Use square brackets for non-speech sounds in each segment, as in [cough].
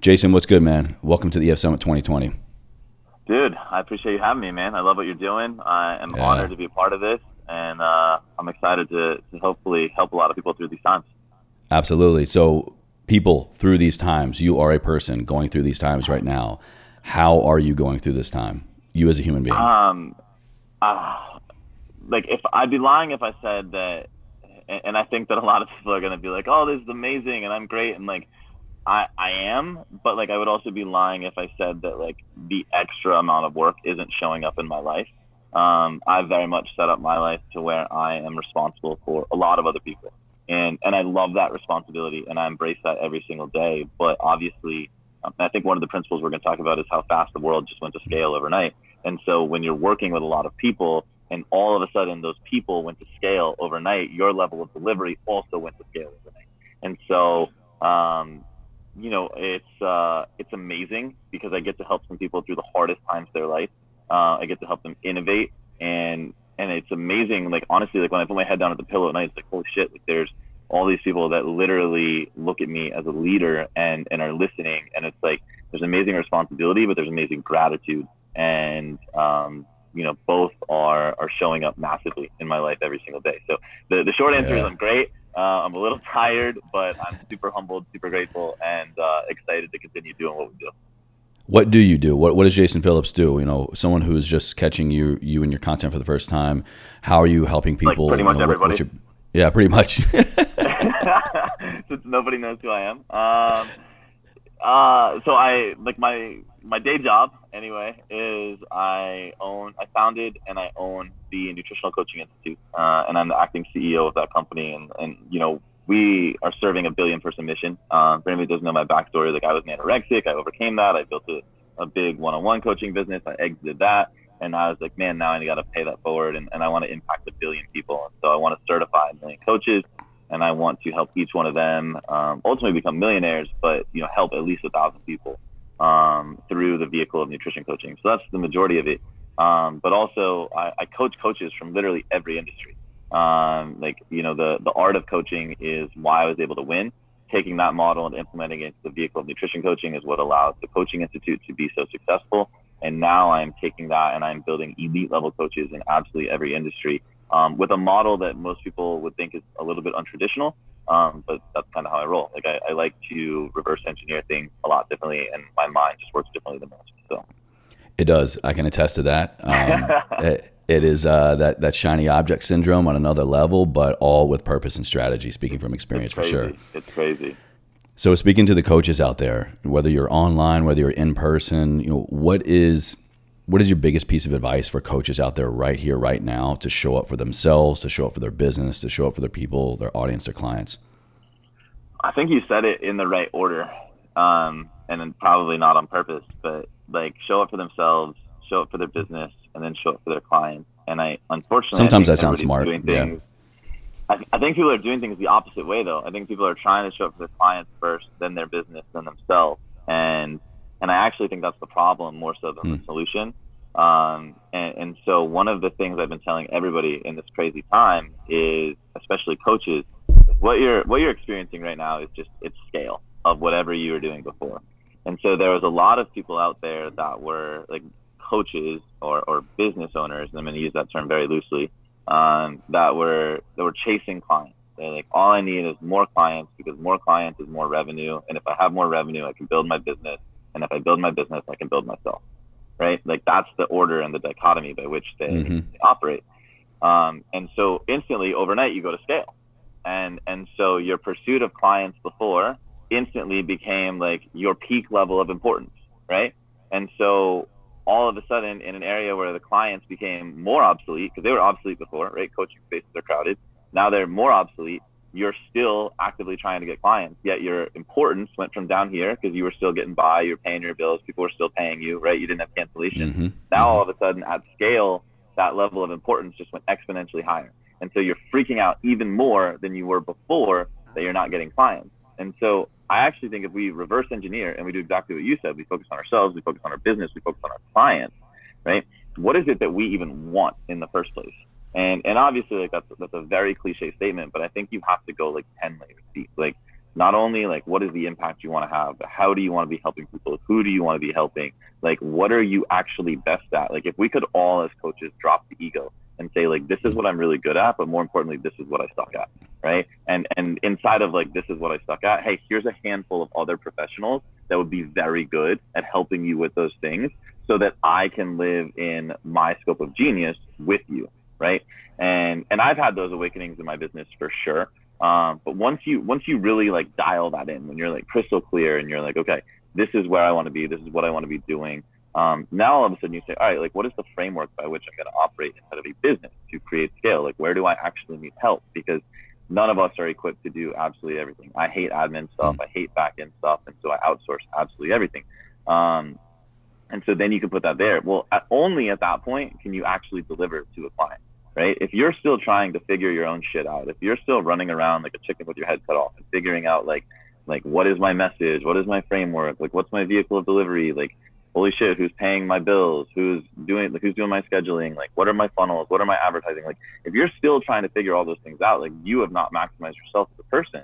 Jason, what's good, man? Welcome to the EF Summit 2020. Dude, I appreciate you having me, man. I love what you're doing. I am yeah. honored to be a part of this, and uh, I'm excited to, to hopefully help a lot of people through these times. Absolutely. So, people through these times, you are a person going through these times right now. How are you going through this time? You as a human being. Um, uh, like if I'd be lying if I said that, and I think that a lot of people are going to be like, "Oh, this is amazing," and I'm great, and like, I I am, but like I would also be lying if I said that like the extra amount of work isn't showing up in my life. Um, I very much set up my life to where I am responsible for a lot of other people, and and I love that responsibility, and I embrace that every single day. But obviously, um, I think one of the principles we're going to talk about is how fast the world just went to scale overnight. And so when you're working with a lot of people, and all of a sudden those people went to scale overnight, your level of delivery also went to scale overnight. And so, um, you know, it's uh, it's amazing because I get to help some people through the hardest times of their life. Uh, I get to help them innovate, and and it's amazing. Like honestly, like when I put my head down at the pillow at night, it's like holy shit! Like there's all these people that literally look at me as a leader and and are listening, and it's like there's amazing responsibility, but there's amazing gratitude, and um, you know both are are showing up massively in my life every single day. So the the short answer yeah. is I'm great. Uh, I'm a little [laughs] tired, but I'm super humbled, super grateful, and uh, excited to continue doing what we do. What do you do? What What does Jason Phillips do? You know, someone who's just catching you you and your content for the first time. How are you helping people? Like pretty much you know, everybody. Your, yeah, pretty much. [laughs] [laughs] Since nobody knows who I am. Um, uh, so I like my my day job anyway is I own I founded and I own the Nutritional Coaching Institute, uh, and I'm the acting CEO of that company. And and you know we are serving a billion person mission. Um, for anybody who doesn't know my backstory, like I was an anorexic, I overcame that. I built a, a big one-on-one coaching business. I exited that, and I was like, man, now I got to pay that forward, and, and I want to impact a billion people. And so I want to certify a million coaches, and I want to help each one of them um, ultimately become millionaires, but you know, help at least a thousand people um, through the vehicle of nutrition coaching. So that's the majority of it. Um, but also, I, I coach coaches from literally every industry. Um, like you know, the the art of coaching is why I was able to win. Taking that model and implementing it into the vehicle of nutrition coaching is what allows the Coaching Institute to be so successful. And now I'm taking that and I'm building elite level coaches in absolutely every industry um, with a model that most people would think is a little bit untraditional. Um, but that's kind of how I roll. Like I, I, like to reverse engineer things a lot differently, and my mind just works differently than most. So it does. I can attest to that. Um, [laughs] it, it is uh, that that shiny object syndrome on another level, but all with purpose and strategy. Speaking from experience, for sure. It's crazy. So speaking to the coaches out there, whether you're online, whether you're in person, you know what is what is your biggest piece of advice for coaches out there right here, right now, to show up for themselves, to show up for their business, to show up for their people, their audience, their clients? I think you said it in the right order, um, and probably not on purpose, but like show up for themselves, show up for their business, and then show up for their clients. And I, unfortunately, sometimes I that sounds smart. Things, yeah. I, I think people are doing things the opposite way, though. I think people are trying to show up for their clients first, then their business, then themselves, and and I actually think that's the problem more so than the hmm. solution. Um, and, and so one of the things I've been telling everybody in this crazy time is, especially coaches, what you're what you're experiencing right now is just it's scale of whatever you were doing before. And so there was a lot of people out there that were like coaches or, or business owners, and I'm going to use that term very loosely, um, that were that were chasing clients. They're like, all I need is more clients because more clients is more revenue, and if I have more revenue, I can build my business and if I build my business, I can build myself. Right? Like that's the order and the dichotomy by which they, mm-hmm. they operate. Um, and so instantly overnight you go to scale. And and so your pursuit of clients before instantly became like your peak level of importance, right? And so all of a sudden in an area where the clients became more obsolete because they were obsolete before, right? Coaching spaces are crowded. Now they're more obsolete you're still actively trying to get clients, yet your importance went from down here because you were still getting by, you're paying your bills, people were still paying you, right? You didn't have cancellation. Mm-hmm. Now mm-hmm. all of a sudden at scale, that level of importance just went exponentially higher. And so you're freaking out even more than you were before that you're not getting clients. And so I actually think if we reverse engineer and we do exactly what you said, we focus on ourselves, we focus on our business, we focus on our clients, right? What is it that we even want in the first place? And and obviously like that's that's a very cliche statement, but I think you have to go like ten layers deep. Like not only like what is the impact you want to have, but how do you want to be helping people? Who do you want to be helping? Like, what are you actually best at? Like, if we could all as coaches drop the ego and say like this is what I'm really good at, but more importantly, this is what I suck at, right? And and inside of like this is what I suck at. Hey, here's a handful of other professionals that would be very good at helping you with those things, so that I can live in my scope of genius with you, right? And and I've had those awakenings in my business for sure. Um, but once you once you really like dial that in, when you're like crystal clear and you're like, okay, this is where I want to be, this is what I want to be doing. Um, now all of a sudden you say, all right, like what is the framework by which I'm going to operate inside of a business to create scale? Like where do I actually need help? Because none of us are equipped to do absolutely everything. I hate admin stuff. Mm. I hate back end stuff, and so I outsource absolutely everything. Um, and so then you can put that there. Well, at, only at that point can you actually deliver to a client right? If you're still trying to figure your own shit out, if you're still running around like a chicken with your head cut off and figuring out like like what is my message, what is my framework, like what's my vehicle of delivery, like holy shit, who's paying my bills, who's doing like who's doing my scheduling, like what are my funnels, what are my advertising, like if you're still trying to figure all those things out, like you have not maximized yourself as a person,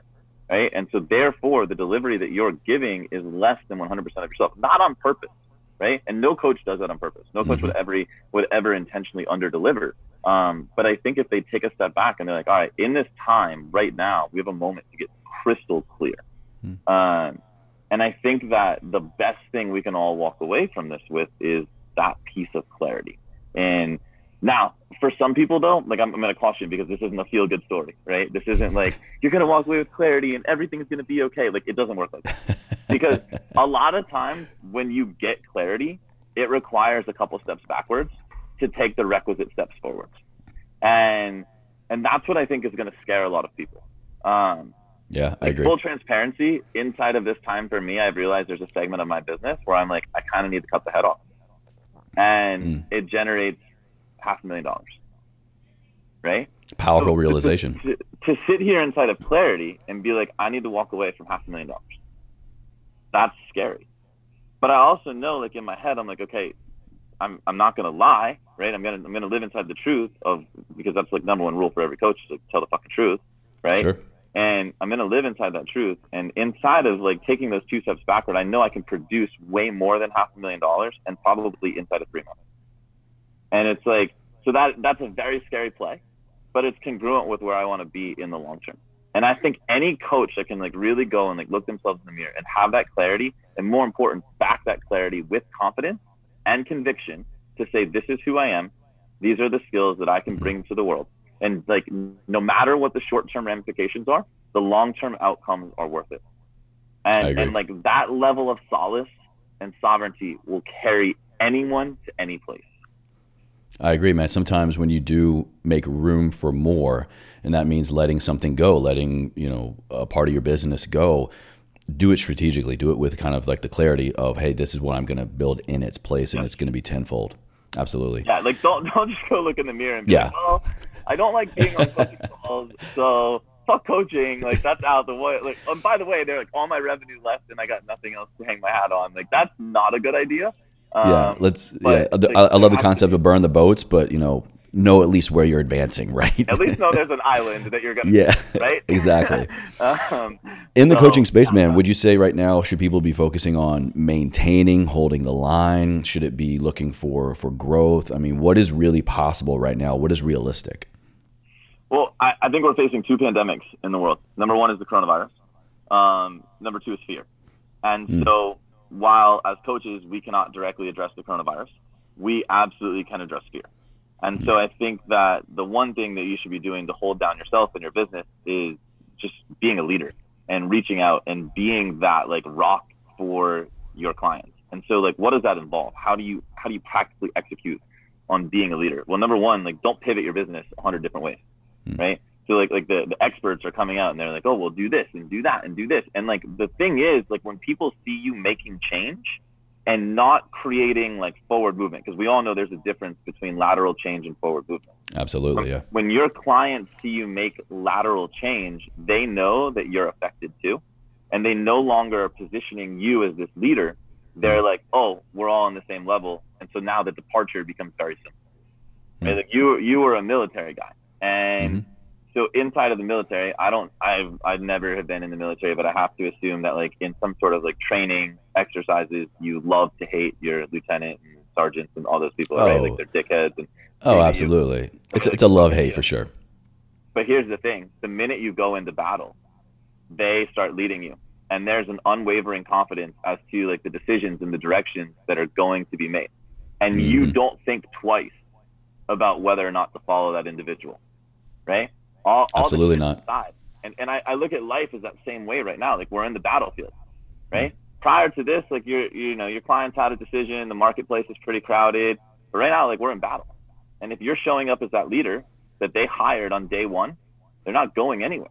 right? And so therefore, the delivery that you're giving is less than 100% of yourself, not on purpose, right? And no coach does that on purpose. No coach mm-hmm. would ever would ever intentionally under deliver. Um, but I think if they take a step back and they're like, all right, in this time right now, we have a moment to get crystal clear. Mm. Um, and I think that the best thing we can all walk away from this with is that piece of clarity. And now, for some people though, like I'm, I'm going to caution because this isn't a feel good story, right? This isn't like [laughs] you're going to walk away with clarity and everything's going to be okay. Like it doesn't work like that. because a lot of times when you get clarity, it requires a couple steps backwards to take the requisite steps forward. And and that's what I think is going to scare a lot of people. Um, yeah, I agree. Full transparency inside of this time for me, I've realized there's a segment of my business where I'm like, I kind of need to cut the head off, and mm. it generates half a million dollars. Right. Powerful so, realization. To, to, to sit here inside of clarity and be like, I need to walk away from half a million dollars. That's scary. But I also know, like in my head, I'm like, okay, I'm I'm not gonna lie, right? I'm gonna I'm gonna live inside the truth of because that's like number one rule for every coach to tell the fucking truth, right? Sure. And I'm gonna live inside that truth. And inside of like taking those two steps backward, I know I can produce way more than half a million dollars and probably inside of three months. And it's like so that that's a very scary play, but it's congruent with where I want to be in the long term. And I think any coach that can like really go and like look themselves in the mirror and have that clarity, and more important, back that clarity with confidence and conviction to say, this is who I am. These are the skills that I can mm-hmm. bring to the world. And like, no matter what the short term ramifications are, the long term outcomes are worth it. And, and like that level of solace and sovereignty will carry anyone to any place. I agree, man. Sometimes when you do make room for more, and that means letting something go, letting you know a part of your business go, do it strategically. Do it with kind of like the clarity of, hey, this is what I'm going to build in its place, and it's going to be tenfold. Absolutely. Yeah, like don't [laughs] don't just go look in the mirror and be yeah. like, oh, I don't like being on coaching [laughs] calls, so fuck coaching. Like that's out the way. Like, and by the way, they're like all my revenue left, and I got nothing else to hang my hat on. Like that's not a good idea. Um, yeah, let's. Yeah, I, I love the concept of burn the boats, but you know, know at least where you're advancing, [laughs] right? at least know there's an island that you're gonna. [laughs] Yeah, [laughs] right. exactly. um, In the so, coaching space, man, would you say right now should people be focusing on maintaining, holding the line? Should it be looking for for growth? I mean, what is really possible right now? What is realistic? Well, I, I think we're facing two pandemics in the world. Number one is the coronavirus. Um, number two is fear. And mm. so, while as coaches we cannot directly address the coronavirus, we absolutely can address fear. And so I think that the one thing that you should be doing to hold down yourself and your business is just being a leader and reaching out and being that like rock for your clients. And so like what does that involve? How do you how do you practically execute on being a leader? Well, number one, like don't pivot your business a hundred different ways. Mm. Right. So like like the, the experts are coming out and they're like, oh, well do this and do that and do this. And like the thing is, like when people see you making change, and not creating like forward movement because we all know there's a difference between lateral change and forward movement. Absolutely, yeah. When your clients see you make lateral change, they know that you're affected too, and they no longer are positioning you as this leader. They're mm-hmm. like, "Oh, we're all on the same level," and so now the departure becomes very simple. Mm-hmm. Like you, you were a military guy, and mm-hmm. So inside of the military, I don't, I've, I've never have been in the military, but I have to assume that like in some sort of like training exercises, you love to hate your lieutenant and sergeants and all those people, oh. right? Like they're dickheads. And oh, absolutely. You. It's a, it's a love hate for sure. But here's the thing: the minute you go into battle, they start leading you, and there's an unwavering confidence as to like the decisions and the directions that are going to be made, and mm-hmm. you don't think twice about whether or not to follow that individual, right? All, all Absolutely not. Aside. And and I, I look at life as that same way right now. Like we're in the battlefield, right? Mm-hmm. Prior to this, like you're you know your clients had a decision. The marketplace is pretty crowded, but right now, like we're in battle. And if you're showing up as that leader that they hired on day one, they're not going anywhere.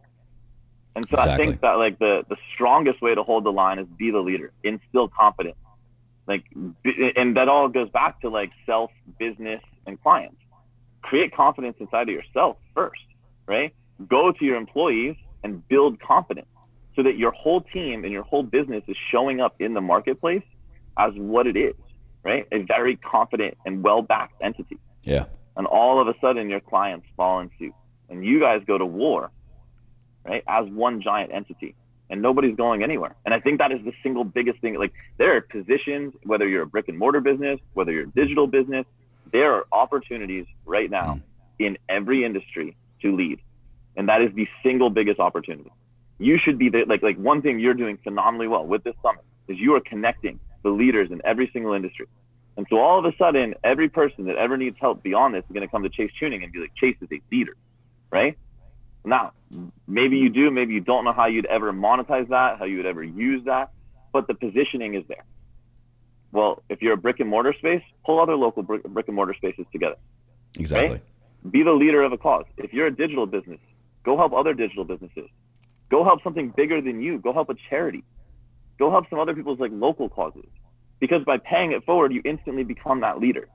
And so exactly. I think that like the the strongest way to hold the line is be the leader, instill confidence, like, and that all goes back to like self, business, and clients. Create confidence inside of yourself first right? Go to your employees and build confidence so that your whole team and your whole business is showing up in the marketplace as what it is, right? A very confident and well backed entity. Yeah. And all of a sudden, your clients fall in suit and you guys go to war, right? As one giant entity and nobody's going anywhere. And I think that is the single biggest thing. Like there are positions, whether you're a brick and mortar business, whether you're a digital business, there are opportunities right now mm. in every industry to lead. And that is the single biggest opportunity. You should be the, like, like one thing you're doing phenomenally well with this summit is you are connecting the leaders in every single industry. And so all of a sudden, every person that ever needs help beyond this is going to come to Chase Chewning and be like, Chase is a leader, right? Now, maybe you do, maybe you don't know how you'd ever monetize that, how you would ever use that, but the positioning is there. Well, if you're a brick and mortar space, pull other local brick, brick and mortar spaces together. Exactly. Right? Be the leader of a cause. If you're a digital business, go help other digital businesses. Go help something bigger than you. Go help a charity. Go help some other people's like local causes. Because by paying it forward, you instantly become that leader.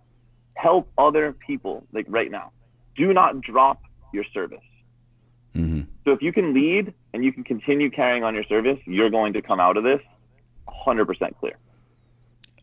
Help other people like right now. Do not drop your service. Mm-hmm. So if you can lead and you can continue carrying on your service, you're going to come out of this 100% clear.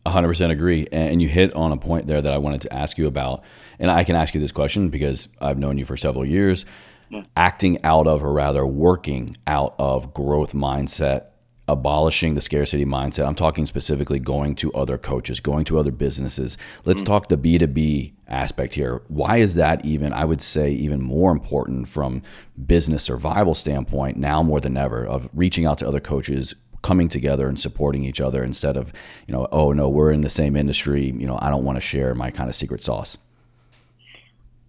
100% agree. And you hit on a point there that I wanted to ask you about. And I can ask you this question because I've known you for several years. Yeah. Acting out of, or rather, working out of growth mindset, abolishing the scarcity mindset. I'm talking specifically going to other coaches, going to other businesses. Let's mm. talk the B2B aspect here. Why is that even, I would say, even more important from business survival standpoint now more than ever of reaching out to other coaches, coming together and supporting each other instead of, you know, oh no, we're in the same industry. You know, I don't want to share my kind of secret sauce.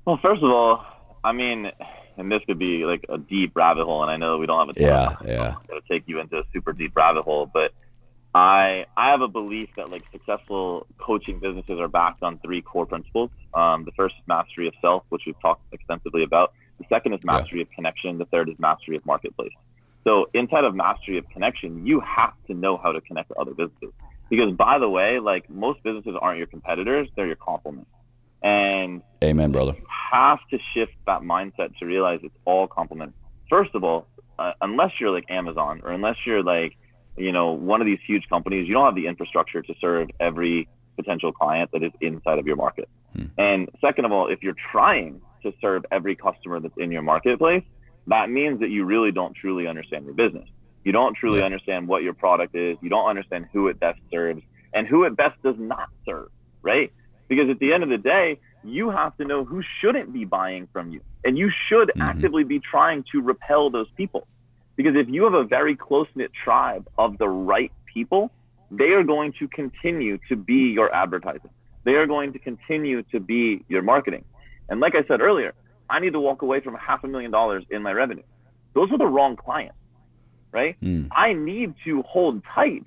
Well, first of all, I mean, and this could be like a deep rabbit hole, and I know we don't have a yeah, yeah, to take you into a super deep rabbit hole, but I I have a belief that like successful coaching businesses are backed on three core principles. Um, the first is mastery of self, which we've talked extensively about. The second is mastery yeah. of connection. The third is mastery of marketplace. So inside of mastery of connection, you have to know how to connect to other businesses. Because by the way, like most businesses aren't your competitors, they're your complement. And Amen, brother. You have to shift that mindset to realize it's all complement. First of all, uh, unless you're like Amazon or unless you're like, you know, one of these huge companies, you don't have the infrastructure to serve every potential client that is inside of your market. Hmm. And second of all, if you're trying to serve every customer that's in your marketplace, that means that you really don't truly understand your business. You don't truly yeah. understand what your product is. You don't understand who it best serves and who it best does not serve, right? Because at the end of the day, you have to know who shouldn't be buying from you. And you should mm-hmm. actively be trying to repel those people. Because if you have a very close knit tribe of the right people, they are going to continue to be your advertising. They are going to continue to be your marketing. And like I said earlier, I need to walk away from half a million dollars in my revenue. Those are the wrong clients, right? Mm. I need to hold tight,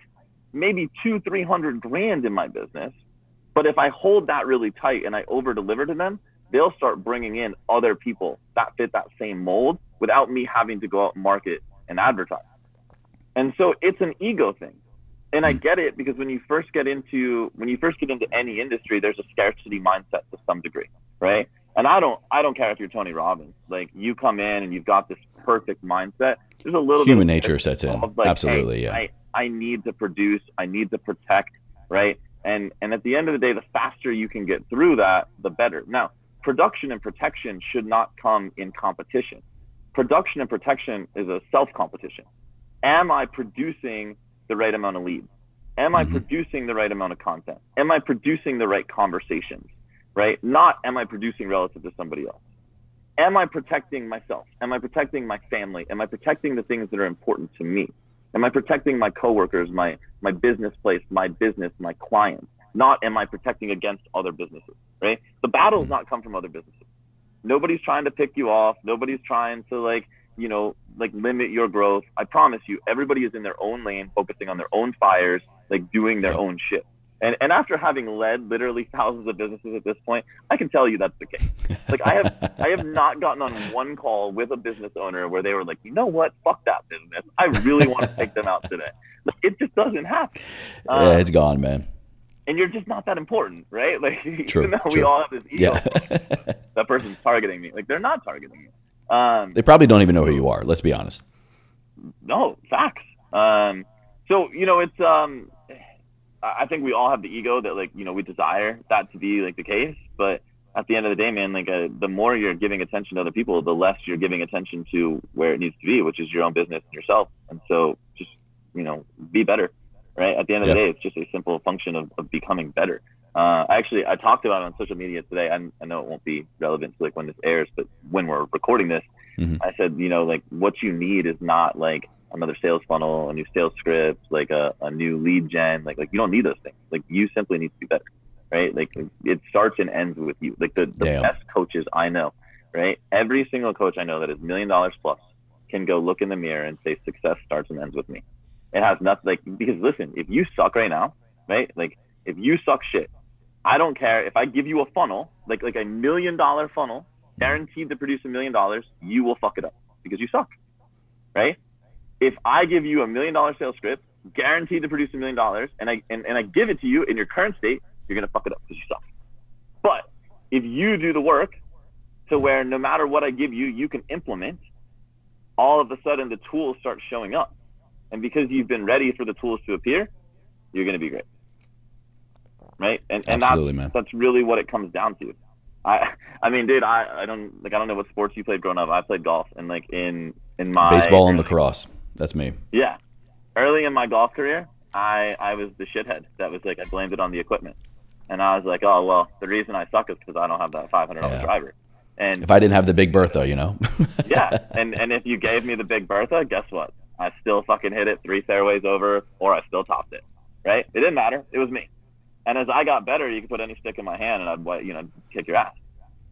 maybe two, three hundred grand in my business. But if I hold that really tight and I over deliver to them, they'll start bringing in other people that fit that same mold without me having to go out and market and advertise. And so it's an ego thing. And I hmm. get it because when you first get into when you first get into any industry, there's a scarcity mindset to some degree, right? And I don't I don't care if you're Tony Robbins. Like you come in and you've got this perfect mindset. There's a little human nature sets in. Like, Absolutely, hey, yeah. I, I need to produce. I need to protect. Right. And and at the end of the day, the faster you can get through that, the better. Now, production and protection should not come in competition. production and protection is a self competition. Am I producing the right amount of leads? Am I mm-hmm. producing the right amount of content? Am I producing the right conversations? Right? Not am I producing relative to somebody else? Am I protecting myself? Am I protecting my family? Am I protecting the things that are important to me? Am I protecting my coworkers, my my business place, my business, my clients? Not am I protecting against other businesses, right? The battles mm-hmm. not come from other businesses. Nobody's trying to pick you off. Nobody's trying to like, you know, like limit your growth. I promise you, everybody is in their own lane, focusing on their own fires, like doing their own shit. And and after having led literally [laughs] thousands of businesses at this point, I can tell you that's the case. Like I have [laughs] I have not gotten on one call with a business owner where they were like, you know what, fuck that business. I really want to take them out today. Like it just doesn't happen. Um, yeah, it's gone, man. And you're just not that important, right? [laughs] Like true, even though true. we all have this ego, yeah. that person's targeting me. Like they're not targeting you. Um, they probably don't even know who you are. Let's be honest. No facts. Um, so you know, it's um, I think we all have the ego that like you know we desire that to be like the case, but at the end of the day, man, like uh, the more you're giving attention to other people, the less you're giving attention to where it needs to be, which is your own business and yourself. And so just you know be better, right? At the end of the day, it's just a simple function of, of becoming better. Uh, actually, I talked about it on social media today. I, I know it won't be relevant to like when this airs, but when we're recording this, mm-hmm. I said, you know, like what you need is not like another sales funnel, a new sales script, like a, a new lead gen. Like like you don't need those things. Like you simply need to be better, right? Like it starts and ends with you. Like the, the best coaches I know, right? Every single coach I know that is million dollars plus can go look in the mirror and say success starts and ends with me. It has nothing like because listen, if you suck right now, right? Like if you suck shit, I don't care if I give you a funnel, like like a million dollar funnel, guaranteed to produce a million dollars, you will fuck it up because you suck, right? If I give you a million dollar sales script, guaranteed to produce a million dollars, and I and, and I give it to you in your current state, you're gonna fuck it up because you suck. But if you do the work to where no matter what I give you, you can implement, all of a sudden the tools start showing up. And because you've been ready for the tools to appear, you're gonna be great. Right? And and Absolutely, that's man. that's really what it comes down to. I I mean, dude, I, I don't like I don't know what sports you played growing up. I played golf and like in in my baseball and lacrosse. That's me. Yeah. Early in my golf career, I I was the shithead. That was like I blamed it on the equipment, and I was like, oh well, the reason I suck is because I don't have that five hundred dollar yeah. driver. And if I didn't have the Big Bertha, you know. [laughs] yeah, and and if you gave me the Big Bertha, guess what? I still fucking hit it three fairways over, or I still topped it. Right? It didn't matter. It was me. And as I got better, you could put any stick in my hand, and I'd you know kick your ass.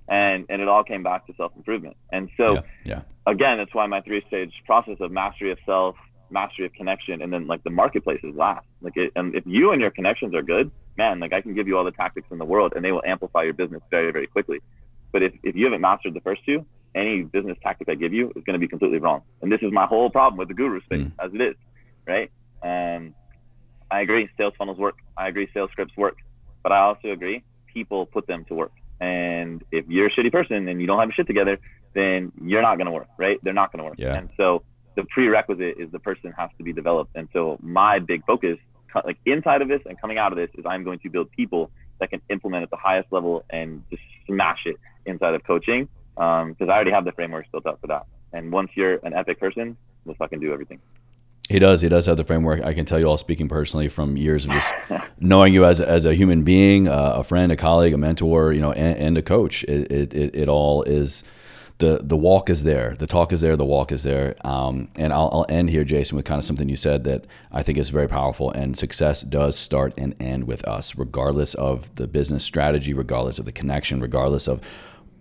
And and it all came back to self improvement. And so yeah, yeah again, that's why my three stage process of mastery of self, mastery of connection, and then like the marketplace is last. Like, it, and if you and your connections are good, man, like I can give you all the tactics in the world, and they will amplify your business very, very quickly. But if, if you haven't mastered the first two, any business tactic I give you is going to be completely wrong. And this is my whole problem with the guru space, mm. as it is, right? Um, I agree, sales funnels work. I agree, sales scripts work. But I also agree, people put them to work. And if you're a shitty person and you don't have your shit together, then you're not going to work, right? They're not going to work. Yeah. And so the prerequisite is the person has to be developed. And so my big focus, like inside of this and coming out of this, is I'm going to build people that can implement at the highest level and just smash it inside of coaching. Because um, I already have the frameworks built up for that. And once you're an epic person, we'll fucking do everything. He does. He does have the framework. I can tell you all speaking personally from years of just [laughs] knowing you as, as a human being, uh, a friend, a colleague, a mentor, you know, and, and a coach. It, it, it, all is the the walk is there, the talk is there, the walk is there. Um, and I'll, I'll end here, Jason, with kind of something you said that I think is very powerful. And success does start and end with us, regardless of the business strategy, regardless of the connection, regardless of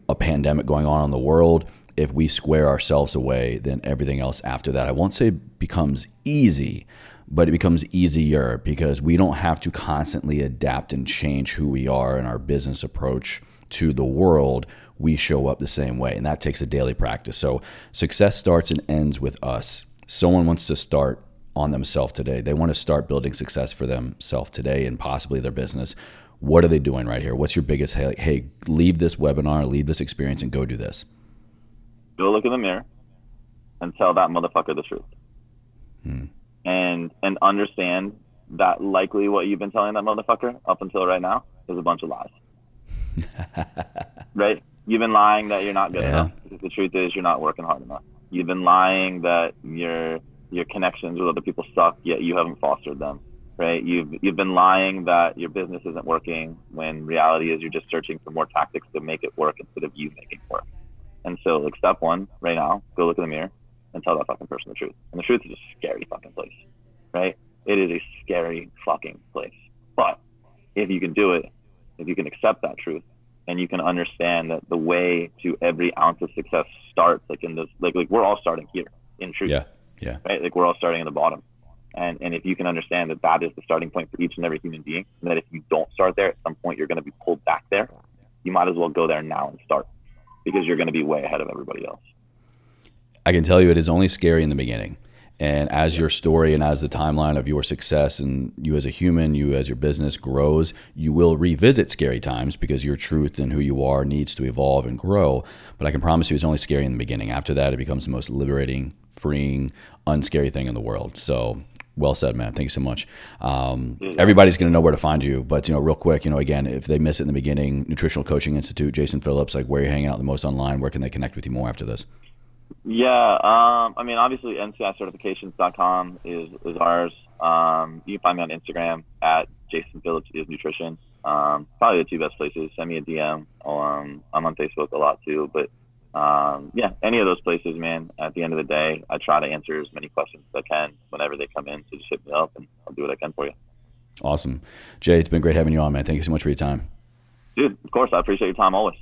a pandemic going on in the world. If we square ourselves away, then everything else after that, I won't say becomes easy, but it becomes easier because we don't have to constantly adapt and change who we are and our business approach to the world we show up the same way. And that takes a daily practice. So success starts and ends with us. Someone wants to start on themselves today. They want to start building success for themselves today and possibly their business. What are they doing right here? What's your biggest hey, hey, leave this webinar, leave this experience and go do this? Go look in the mirror and tell that motherfucker the truth. Hmm. And and understand that likely what you've been telling that motherfucker up until right now is a bunch of lies. [laughs] right? You've been lying that you're not good yeah. enough the truth is you're not working hard enough. You've been lying that your your connections with other people suck, yet you haven't fostered them, right? You've you've been lying that your business isn't working when reality is you're just searching for more tactics to make it work instead of you making it work. And so, like step one, right now, go look in the mirror and tell that fucking person the truth. And the truth is a scary fucking place, right? It is a scary fucking place. But if you can do it, if you can accept that truth, and you can understand that the way to every ounce of success starts like in this like like we're all starting here in truth. Yeah. Yeah. Right? Like we're all starting at the bottom. And and if you can understand that that is the starting point for each and every human being, and that if you don't start there, at some point you're going to be pulled back there. You might as well go there now and start because you're going to be way ahead of everybody else. I can tell you it is only scary in the beginning. And as your story and as the timeline of your success and you as a human, you as your business grows, you will revisit scary times because your truth and who you are needs to evolve and grow. But I can promise you it's only scary in the beginning. After that, it becomes the most liberating, freeing, unscary thing in the world. So well said, man. Thank you so much. Um, everybody's going to know where to find you, but you know, real quick, you know, again, if they miss it in the beginning, Nutritional Coaching Institute, Jason Phillips, like where are you're hanging out the most online, where can they connect with you more after this? Yeah, um, I mean, obviously, NCIcertifications.com is is ours. Um, you can find me on Instagram at Jason Phillips is Nutrition. Um, probably the two best places. Send me a DM. Um, I'm on Facebook a lot too, but um, yeah, any of those places, man. At the end of the day, I try to answer as many questions as I can whenever they come in. So just hit me up, and I'll do what I can for you. Awesome, Jay. It's been great having you on, man. Thank you so much for your time. Dude, of course, I appreciate your time always.